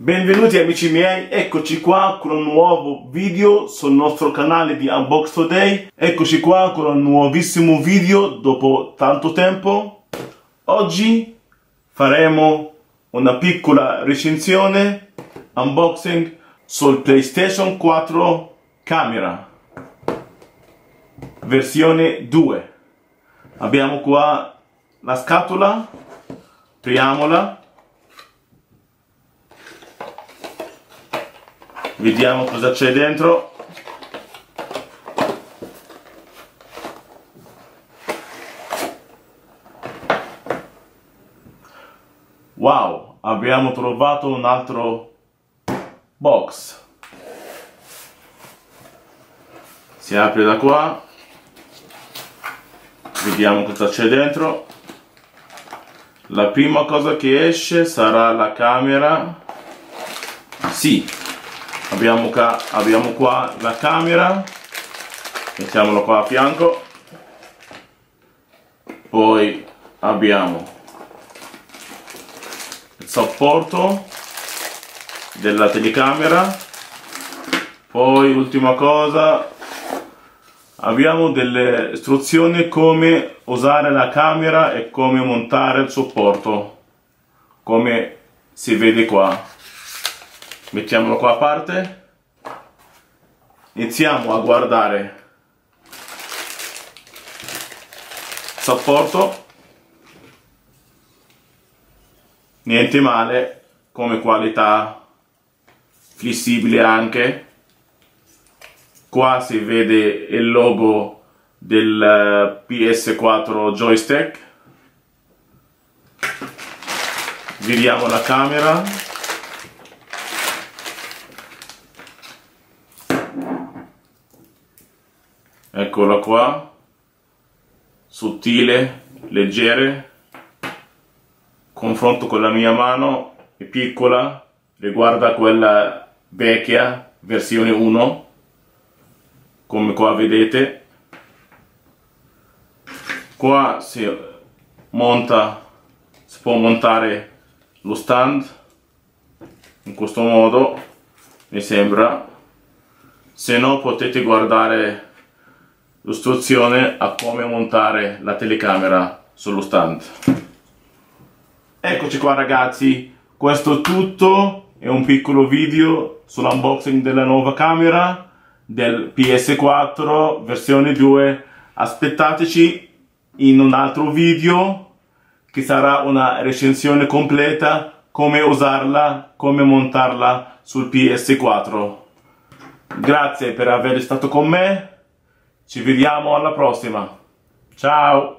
Benvenuti amici miei, eccoci qua con un nuovo video sul nostro canale di Unbox Today. Eccoci qua con un nuovissimo video dopo tanto tempo. Oggi faremo una piccola recensione, unboxing sul PlayStation 4 Camera versione 2. Abbiamo qua la scatola, apriamola Vediamo cosa c'è dentro. Wow, abbiamo trovato un altro box. Si apre da qua. Vediamo cosa c'è dentro. La prima cosa che esce sarà la camera. Sì, abbiamo, qua, abbiamo qua la camera. Mettiamolo qua a fianco. Poi abbiamo il supporto della telecamera. Poi ultima cosa abbiamo delle istruzioni come usare la camera e come montare il supporto come si vede qua mettiamolo qua a parte. Iniziamo a guardare. Supporto niente male come qualità. Flessibile anche. Qua si vede il logo del eh, PS4 joystick vediamo la camera eccola qua. Sottile leggere. Confronto con la mia mano è piccola riguarda quella vecchia versione 1 come qua vedete. Qua si monta si può montare lo stand in questo modo mi sembra. Se no potete guardare l'istruzione a come montare la telecamera sullo stand. Eccoci qua ragazzi, questo è tutto, è un piccolo video sull'unboxing della nuova camera del PS4 versione 2. Aspettateci in un altro video che sarà una recensione completa come usarla, come montarla sul PS4. Grazie per aver stato con me ci vediamo alla prossima. Ciao!